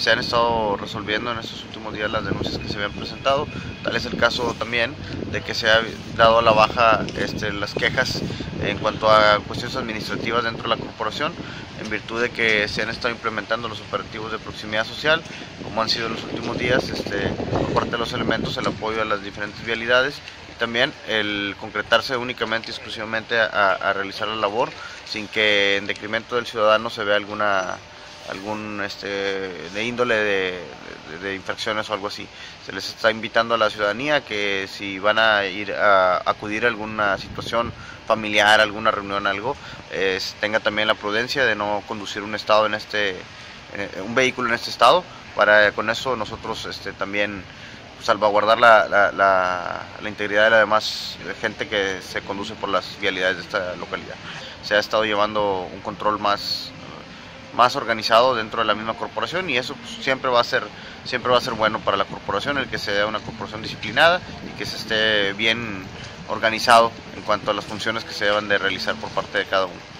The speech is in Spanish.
se han estado resolviendo en estos últimos días las denuncias que se habían presentado. Tal es el caso también de que se ha dado a la baja este, las quejas en cuanto a cuestiones administrativas dentro de la corporación, en virtud de que se han estado implementando los operativos de proximidad social, como han sido en los últimos días, este, parte de los elementos, el apoyo a las diferentes vialidades y también el concretarse únicamente y exclusivamente a, realizar la labor sin que en decremento del ciudadano se vea alguna algún este, de índole de, de, infracciones o algo así. Se les está invitando a la ciudadanía que si van a ir a acudir a alguna situación familiar, alguna reunión, algo, tenga también la prudencia de no conducir un estado en este, eh, un vehículo en este estado, para con eso nosotros este, también salvaguardar la, la, la, integridad de la demás gente que se conduce por las vialidades de esta localidad. Se ha estado llevando un control más más organizado dentro de la misma corporación y eso pues, siempre va a ser siempre va a ser bueno para la corporación el que sea una corporación disciplinada y que se esté bien organizado en cuanto a las funciones que se deban de realizar por parte de cada uno.